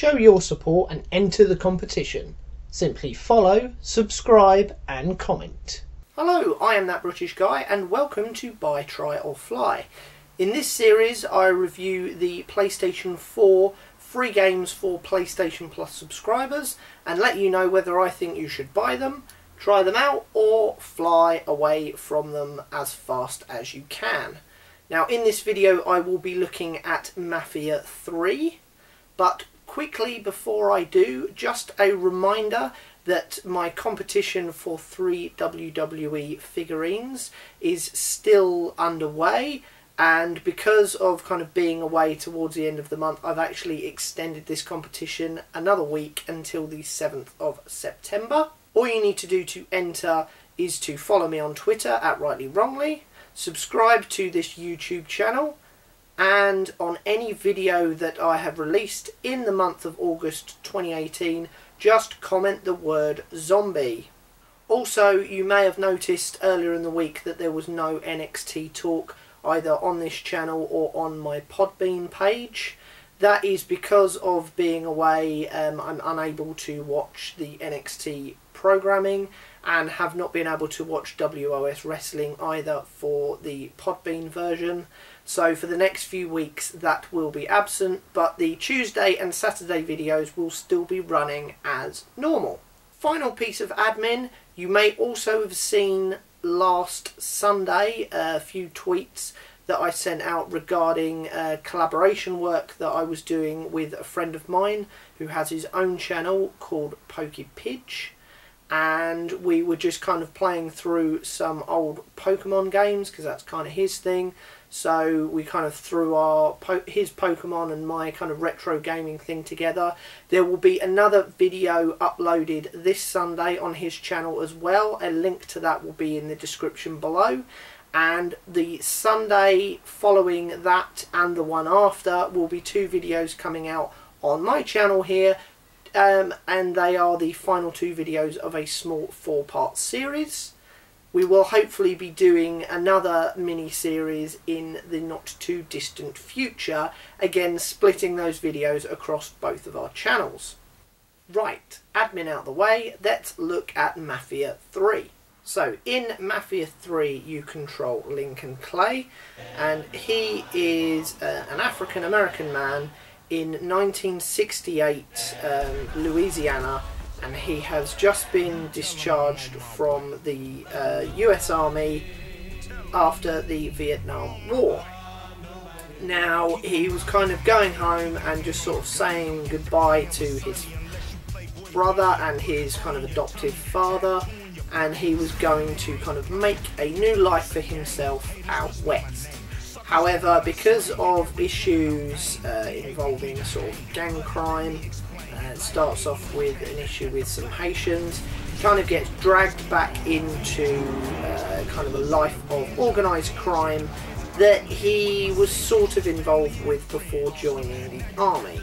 Show your support and enter the competition. Simply follow, subscribe, and comment. Hello, I am that British guy, and welcome to Buy, Try or Fly. In this series, I review the PlayStation 4 free games for PlayStation Plus subscribers and let you know whether I think you should buy them, try them out, or fly away from them as fast as you can. Now, in this video, I will be looking at Mafia 3, but quickly before I do, just a reminder that my competition for three WWE figurines is still underway. And because of kind of being away towards the end of the month I've actually extended this competition another week until the 7th of September. All you need to do to enter is to follow me on Twitter at Writely Wrongly, subscribe to this YouTube channel and on any video that I have released in the month of August 2018 just comment the word zombie. Also you may have noticed earlier in the week that there was no NXT talk either on this channel or on my Podbean page. That is because of being away um, I'm unable to watch the NXT programming and have not been able to watch WOS Wrestling either for the Podbean version. So for the next few weeks that will be absent, but the Tuesday and Saturday videos will still be running as normal. Final piece of admin, you may also have seen last Sunday a few tweets that I sent out regarding uh, collaboration work that I was doing with a friend of mine who has his own channel called PokèPidge and we were just kind of playing through some old Pokemon games because that's kind of his thing so we kind of threw our his Pokemon and my kind of retro gaming thing together. There will be another video uploaded this Sunday on his channel as well. A link to that will be in the description below. And the Sunday following that and the one after will be two videos coming out on my channel here. Um, and they are the final two videos of a small four-part series we will hopefully be doing another mini-series in the not too distant future, again splitting those videos across both of our channels. Right, admin out the way, let's look at Mafia 3. So, in Mafia 3 you control Lincoln Clay, and he is uh, an African-American man in 1968 um, Louisiana and he has just been discharged from the uh, US Army after the Vietnam War. Now, he was kind of going home and just sort of saying goodbye to his brother and his kind of adoptive father, and he was going to kind of make a new life for himself out west. However, because of issues uh, involving sort of gang crime uh, starts off with an issue with some Haitians, kind of gets dragged back into uh, kind of a life of organised crime that he was sort of involved with before joining the army.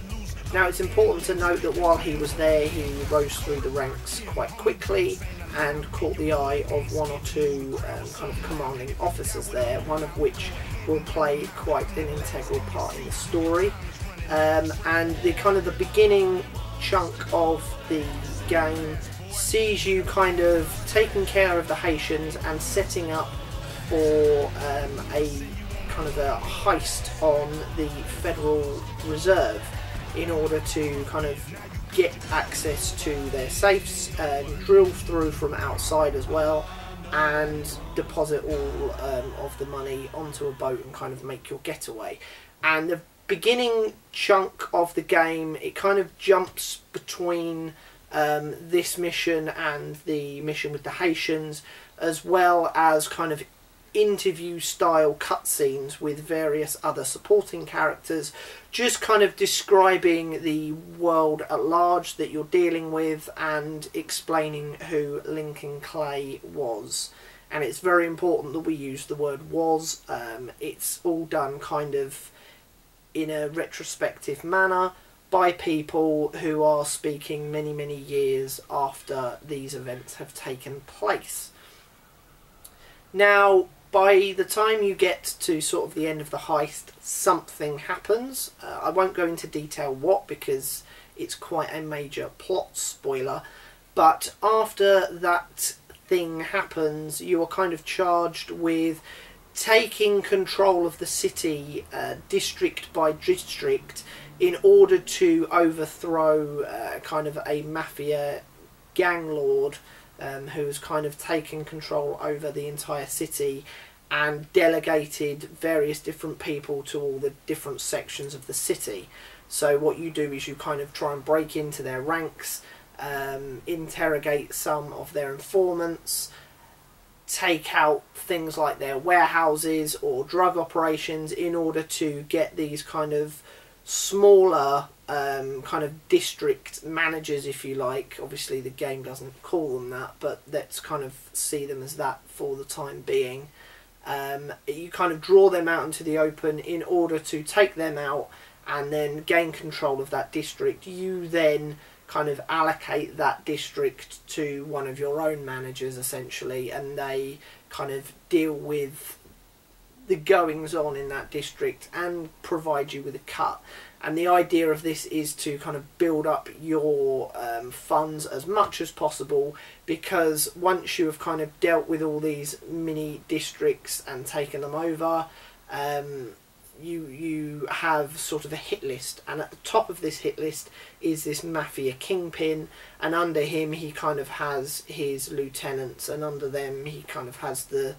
Now it's important to note that while he was there he rose through the ranks quite quickly and caught the eye of one or two um, kind of commanding officers there, one of which will play quite an integral part in the story. Um, and the kind of the beginning chunk of the game sees you kind of taking care of the Haitians and setting up for um, a kind of a heist on the Federal Reserve in order to kind of get access to their safes and drill through from outside as well and deposit all um, of the money onto a boat and kind of make your getaway. And the beginning chunk of the game, it kind of jumps between um, this mission and the mission with the Haitians, as well as kind of interview style cutscenes with various other supporting characters, just kind of describing the world at large that you're dealing with and explaining who Lincoln Clay was. And it's very important that we use the word was. Um, it's all done kind of in a retrospective manner by people who are speaking many, many years after these events have taken place. Now, by the time you get to sort of the end of the heist, something happens. Uh, I won't go into detail what because it's quite a major plot spoiler. But after that thing happens, you are kind of charged with taking control of the city uh, district by district in order to overthrow uh, kind of a mafia gang lord um, who's kind of taken control over the entire city and delegated various different people to all the different sections of the city. So what you do is you kind of try and break into their ranks, um, interrogate some of their informants, take out things like their warehouses or drug operations in order to get these kind of smaller um, kind of district managers, if you like. Obviously, the game doesn't call them that, but let's kind of see them as that for the time being. Um, you kind of draw them out into the open in order to take them out and then gain control of that district. You then kind of allocate that district to one of your own managers essentially, and they kind of deal with the goings on in that district and provide you with a cut. And the idea of this is to kind of build up your um, funds as much as possible because once you have kind of dealt with all these mini districts and taken them over, um, you you have sort of a hit list, and at the top of this hit list is this mafia kingpin, and under him he kind of has his lieutenants, and under them he kind of has the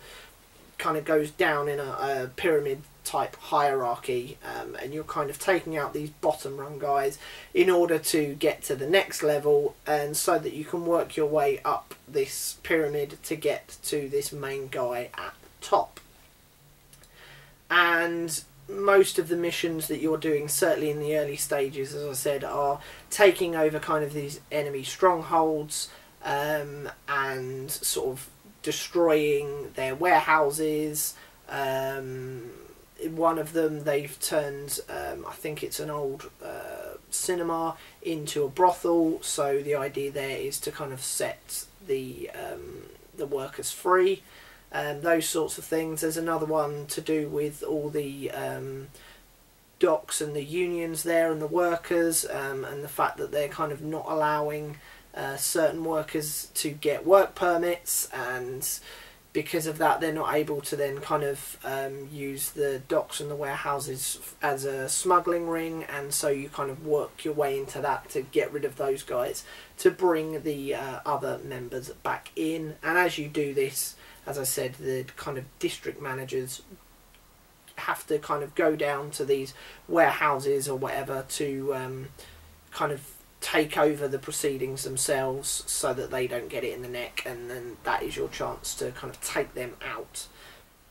kind of goes down in a, a pyramid type hierarchy, um, and you're kind of taking out these bottom rung guys in order to get to the next level, and so that you can work your way up this pyramid to get to this main guy at the top. And most of the missions that you're doing, certainly in the early stages, as I said, are taking over kind of these enemy strongholds um, and sort of destroying their warehouses. Um, one of them, they've turned, um, I think it's an old uh, cinema, into a brothel. So the idea there is to kind of set the um, the workers free and those sorts of things. There's another one to do with all the um, docks and the unions there and the workers um, and the fact that they're kind of not allowing uh, certain workers to get work permits and because of that they're not able to then kind of um, use the docks and the warehouses as a smuggling ring and so you kind of work your way into that to get rid of those guys to bring the uh, other members back in. And as you do this as I said, the kind of district managers have to kind of go down to these warehouses or whatever to um, kind of take over the proceedings themselves so that they don't get it in the neck and then that is your chance to kind of take them out.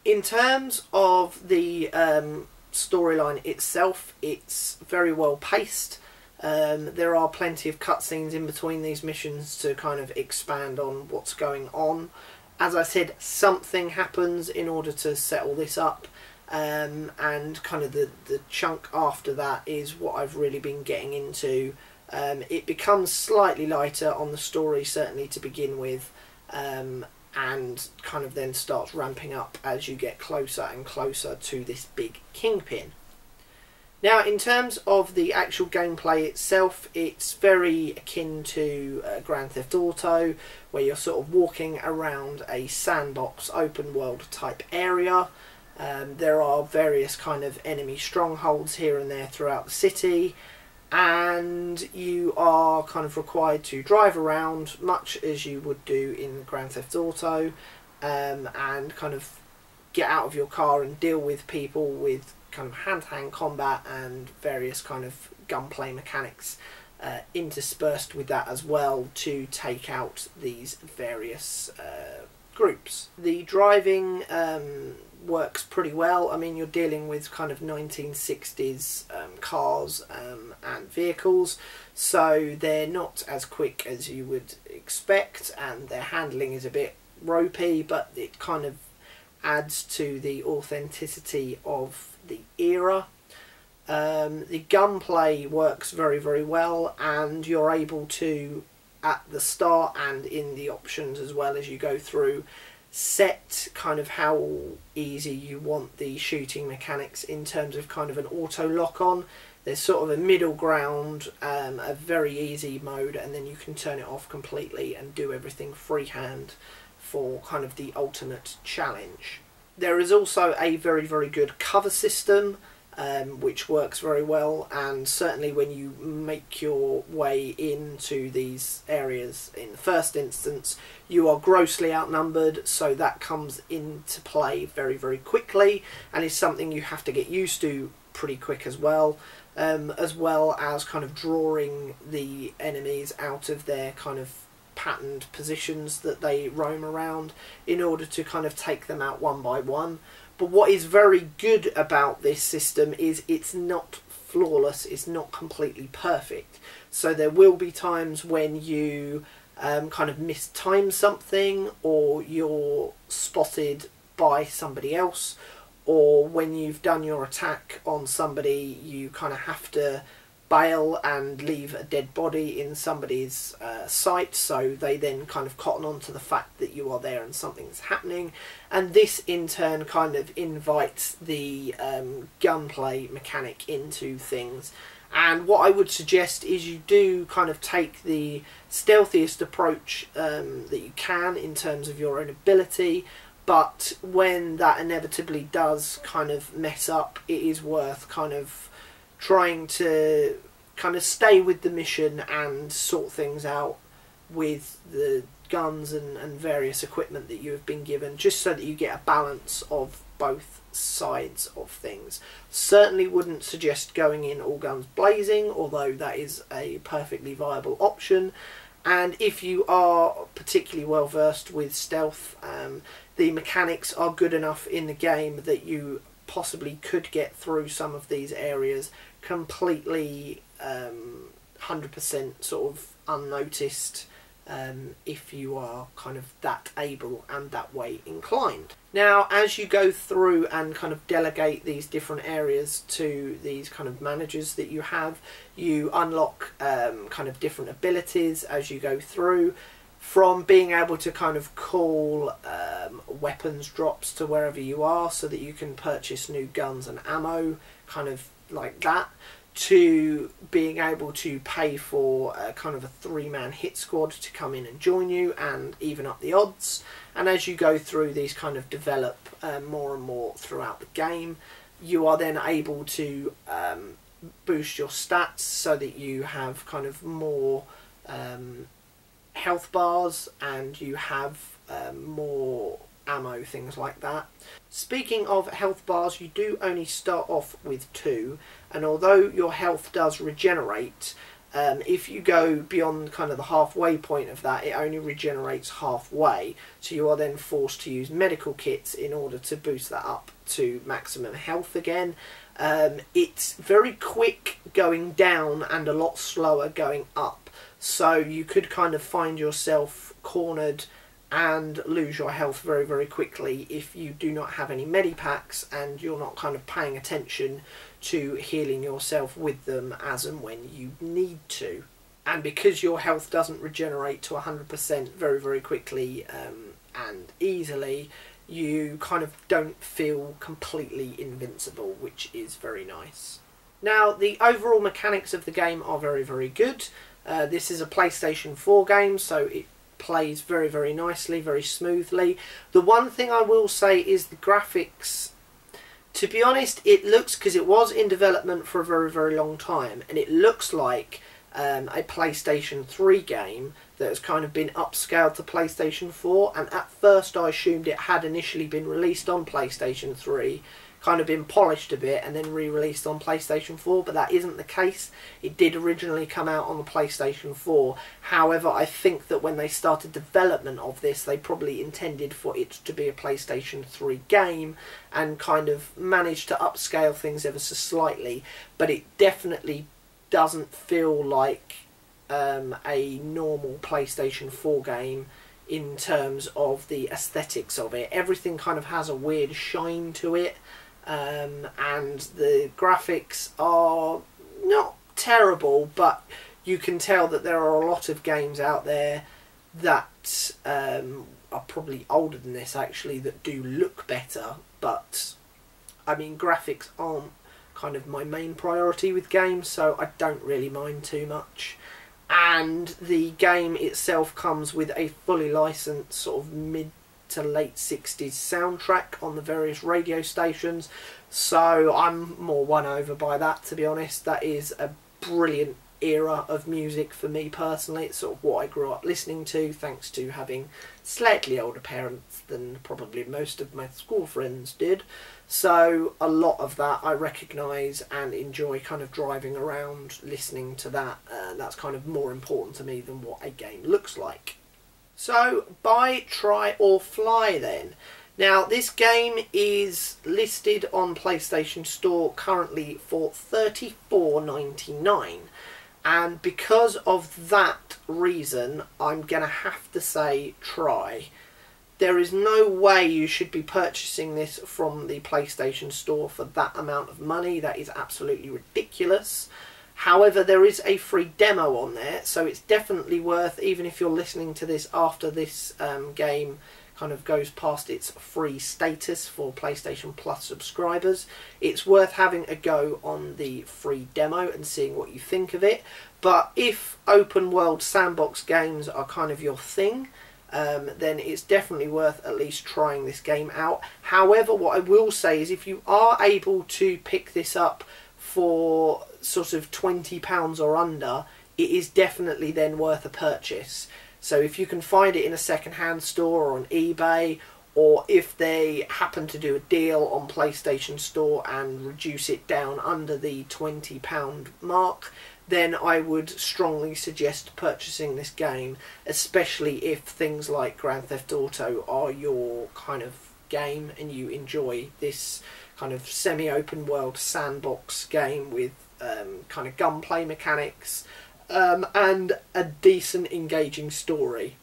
In terms of the um, storyline itself, it's very well paced. Um, there are plenty of cutscenes in between these missions to kind of expand on what's going on as I said, something happens in order to set all this up. Um, and kind of the, the chunk after that is what I've really been getting into. Um, it becomes slightly lighter on the story, certainly to begin with, um, and kind of then starts ramping up as you get closer and closer to this big kingpin. Now, in terms of the actual gameplay itself, it's very akin to uh, Grand Theft Auto, where you're sort of walking around a sandbox open world type area. Um, there are various kind of enemy strongholds here and there throughout the city, and you are kind of required to drive around much as you would do in Grand Theft Auto, um, and kind of get out of your car and deal with people with kind of hand-to-hand combat and various kind of gunplay mechanics uh, interspersed with that as well to take out these various uh, groups. The driving um, works pretty well. I mean, you're dealing with kind of 1960s um, cars um, and vehicles, so they're not as quick as you would expect, and their handling is a bit ropey, but it kind of adds to the authenticity of the era. Um, the gunplay works very, very well, and you're able to, at the start and in the options as well as you go through, set kind of how easy you want the shooting mechanics in terms of kind of an auto lock on. There's sort of a middle ground, um, a very easy mode, and then you can turn it off completely and do everything freehand for kind of the ultimate challenge. There is also a very, very good cover system um, which works very well. And certainly, when you make your way into these areas in the first instance, you are grossly outnumbered, so that comes into play very, very quickly, and is something you have to get used to pretty quick as well. Um, as well as kind of drawing the enemies out of their kind of patterned positions that they roam around in order to kind of take them out one by one. But what is very good about this system is it's not flawless, it's not completely perfect. So there will be times when you um, kind of mistime something or you're spotted by somebody else or when you've done your attack on somebody you kind of have to bail and leave a dead body in somebody's uh, sight, so they then kind of cotton on to the fact that you are there and something's happening. And this in turn kind of invites the um, gunplay mechanic into things. And what I would suggest is you do kind of take the stealthiest approach um, that you can in terms of your own ability. But when that inevitably does kind of mess up, it is worth kind of trying to kind of stay with the mission and sort things out with the guns and, and various equipment that you have been given, just so that you get a balance of both sides of things. Certainly wouldn't suggest going in all guns blazing, although that is a perfectly viable option. And if you are particularly well versed with stealth, um, the mechanics are good enough in the game that you possibly could get through some of these areas completely um, 100% sort of unnoticed um, if you are kind of that able and that way inclined. Now, as you go through and kind of delegate these different areas to these kind of managers that you have, you unlock um, kind of different abilities as you go through. From being able to kind of call um, weapons drops to wherever you are so that you can purchase new guns and ammo, kind of like that to being able to pay for a kind of a three man hit squad to come in and join you and even up the odds. And as you go through, these kind of develop um, more and more throughout the game. You are then able to um, boost your stats so that you have kind of more um, health bars and you have um, more ammo, things like that. Speaking of health bars, you do only start off with two, and although your health does regenerate, um, if you go beyond kind of the halfway point of that, it only regenerates halfway. So you are then forced to use medical kits in order to boost that up to maximum health again. Um, it's very quick going down and a lot slower going up. So you could kind of find yourself cornered and lose your health very very quickly if you do not have any medipacks and you're not kind of paying attention to healing yourself with them as and when you need to. And because your health doesn't regenerate to 100% very very quickly um, and easily you kind of don't feel completely invincible which is very nice. Now the overall mechanics of the game are very very good. Uh, this is a PlayStation 4 game so it plays very, very nicely, very smoothly. The one thing I will say is the graphics. To be honest, it looks because it was in development for a very, very long time, and it looks like um, a PlayStation 3 game that has kind of been upscaled to PlayStation 4. And at first, I assumed it had initially been released on PlayStation 3 kind of been polished a bit and then re-released on PlayStation 4, but that isn't the case. It did originally come out on the PlayStation 4. However, I think that when they started development of this, they probably intended for it to be a PlayStation 3 game and kind of managed to upscale things ever so slightly, but it definitely doesn't feel like um, a normal PlayStation 4 game in terms of the aesthetics of it. Everything kind of has a weird shine to it um, and the graphics are not terrible, but you can tell that there are a lot of games out there that um, are probably older than this actually that do look better, but I mean graphics aren't kind of my main priority with games, so I don't really mind too much. And the game itself comes with a fully licensed sort of mid to late 60s soundtrack on the various radio stations, so I'm more won over by that to be honest. That is a brilliant era of music for me personally. It's sort of what I grew up listening to, thanks to having slightly older parents than probably most of my school friends did. So a lot of that I recognise and enjoy kind of driving around listening to that. Uh, that's kind of more important to me than what a game looks like. So buy, try or fly then. Now this game is listed on PlayStation Store currently for $34.99 and because of that reason I'm going to have to say try. There is no way you should be purchasing this from the PlayStation Store for that amount of money. That is absolutely ridiculous. However, there is a free demo on there, so it's definitely worth, even if you're listening to this after this um, game kind of goes past its free status for PlayStation Plus subscribers. It's worth having a go on the free demo and seeing what you think of it. But if open world sandbox games are kind of your thing, um, then it's definitely worth at least trying this game out. However, what I will say is if you are able to pick this up for sort of £20 or under, it is definitely then worth a purchase. So if you can find it in a second-hand store or on eBay, or if they happen to do a deal on PlayStation Store and reduce it down under the £20 mark, then I would strongly suggest purchasing this game, especially if things like Grand Theft Auto are your kind of game and you enjoy this kind of semi-open world sandbox game with um, kind of gunplay mechanics um, and a decent engaging story.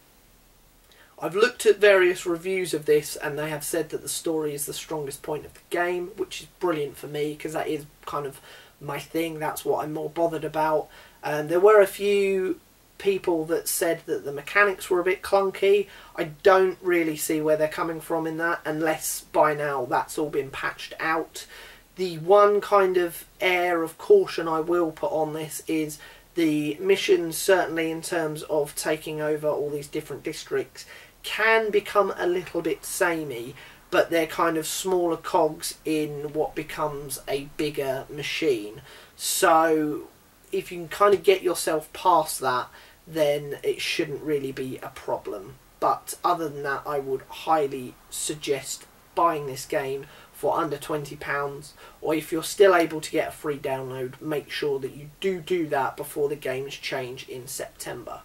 I've looked at various reviews of this and they have said that the story is the strongest point of the game, which is brilliant for me because that is kind of my thing. That's what I'm more bothered about. And there were a few people that said that the mechanics were a bit clunky. I don't really see where they're coming from in that unless by now that's all been patched out. The one kind of air of caution I will put on this is the missions, certainly in terms of taking over all these different districts, can become a little bit samey, but they're kind of smaller cogs in what becomes a bigger machine. So if you can kind of get yourself past that, then it shouldn't really be a problem. But other than that, I would highly suggest buying this game for under £20 or if you're still able to get a free download make sure that you do do that before the games change in September.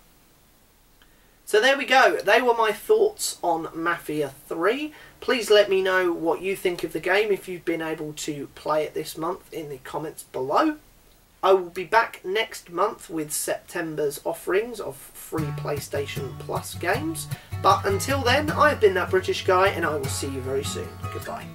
So there we go, they were my thoughts on Mafia 3. Please let me know what you think of the game if you've been able to play it this month in the comments below. I will be back next month with September's offerings of free PlayStation Plus games. But until then, I've been that British guy and I will see you very soon. Goodbye.